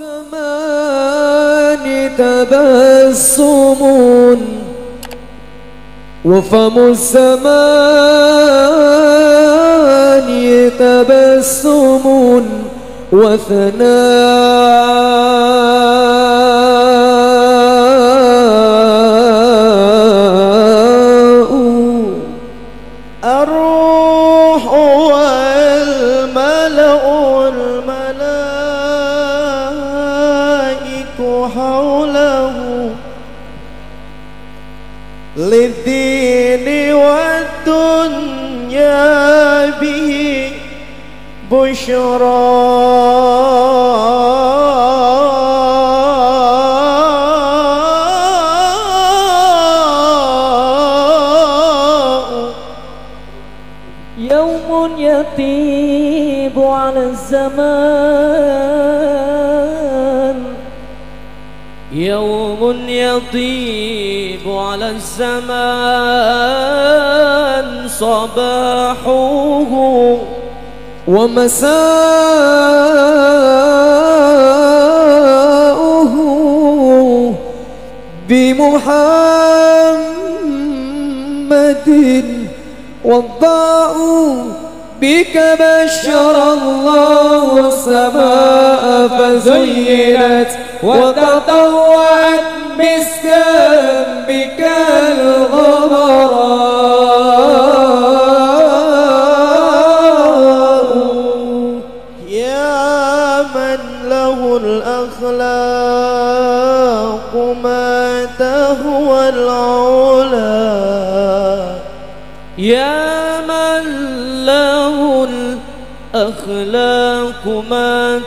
الزمان تبسم وفم الزمان تبسم وثناء الروح والملأ بشرى. يوم يطيب على الزمان. يوم يطيب على الزمان. صباحه ومساؤه بمحمد والضاء بك بشر الله السماء فزينت وتطوعت مسكا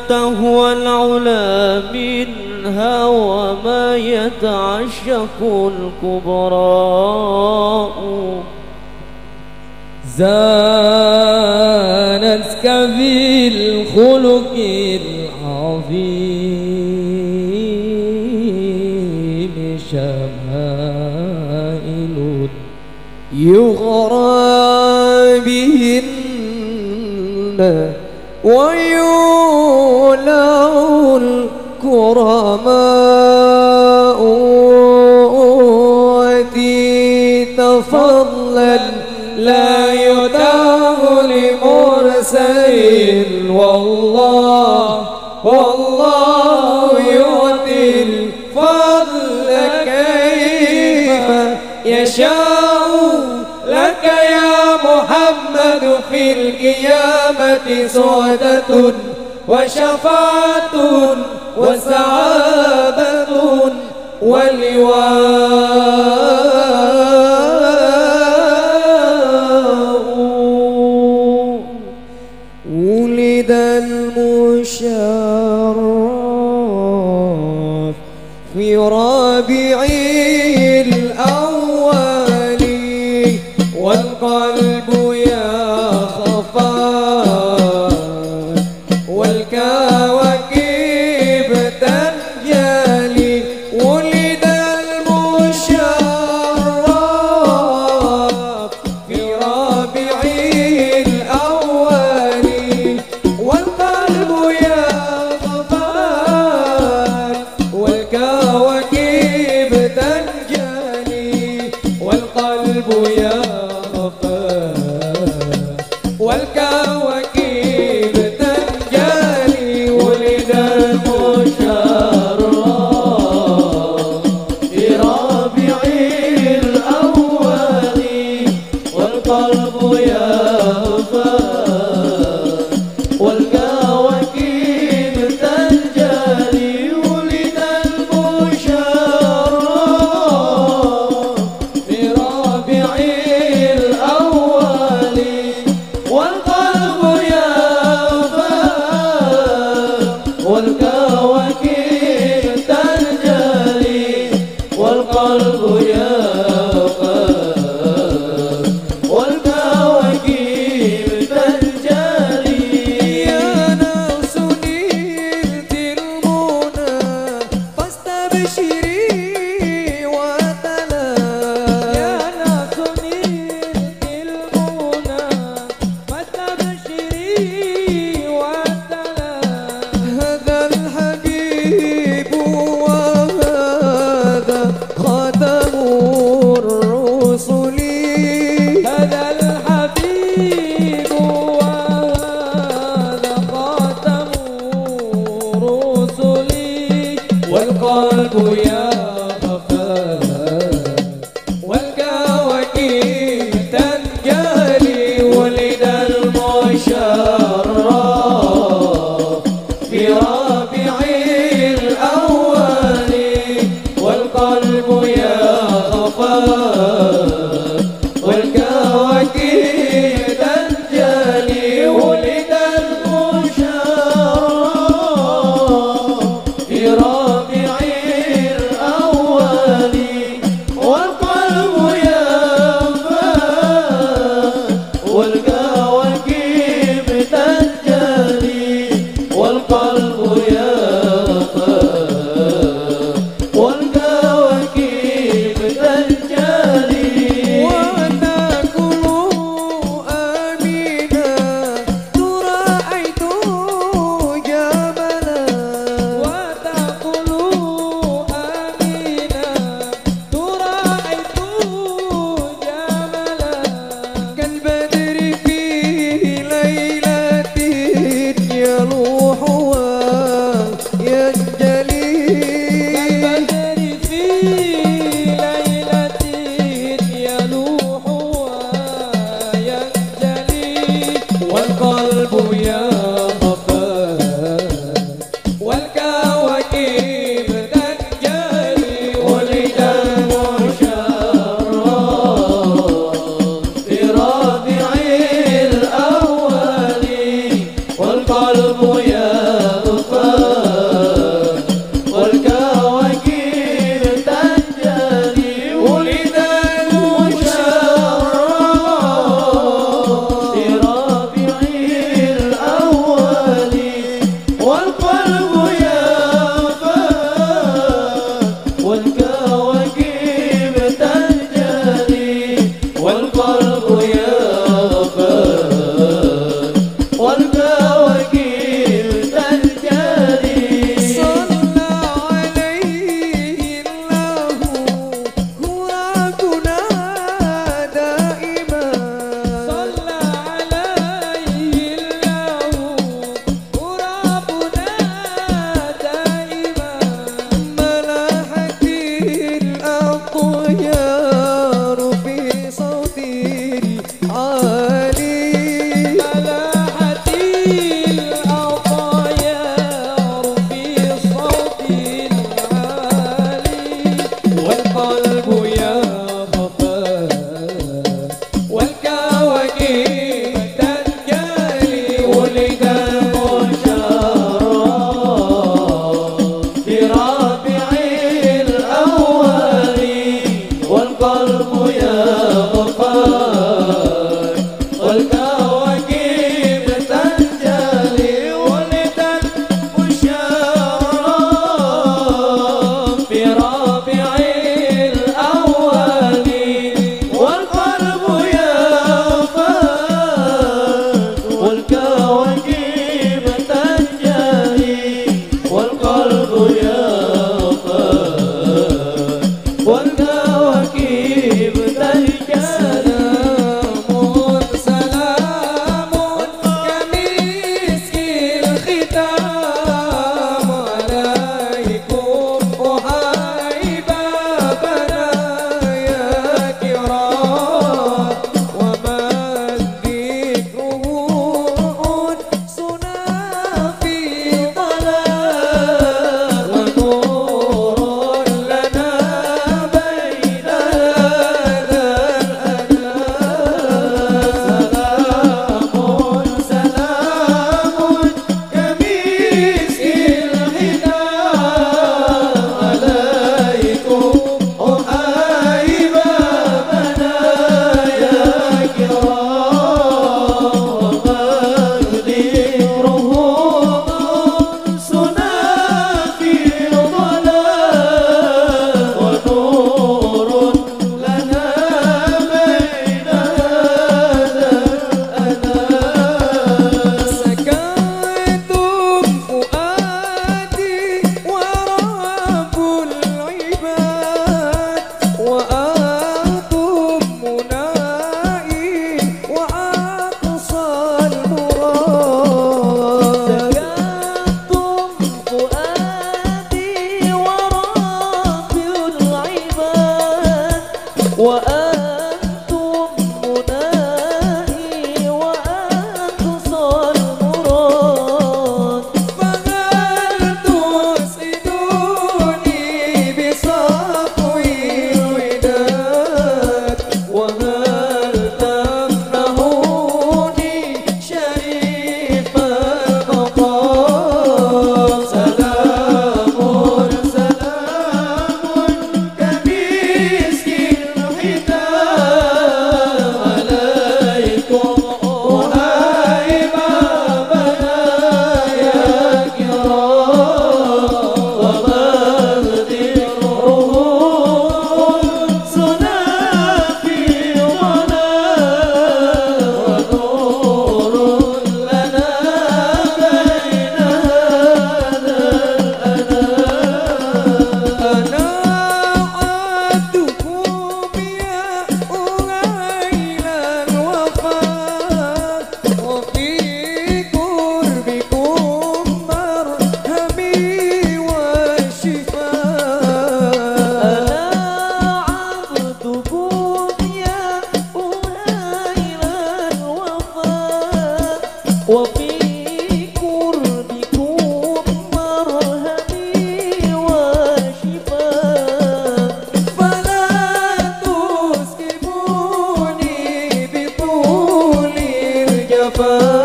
تهوى العلا منها وما يتعشق الكبراء. زانتك بالخلق العظيم شمائل يغرى بهن. ويولع الكرماء أتيت فضلا لا يداه لمرسل والله والله يؤتي الفضل كيف يشاء. لك يا محمد في سعدة وشفاعة وسعادة ولواء ولد المشرف في ربيع 我 up.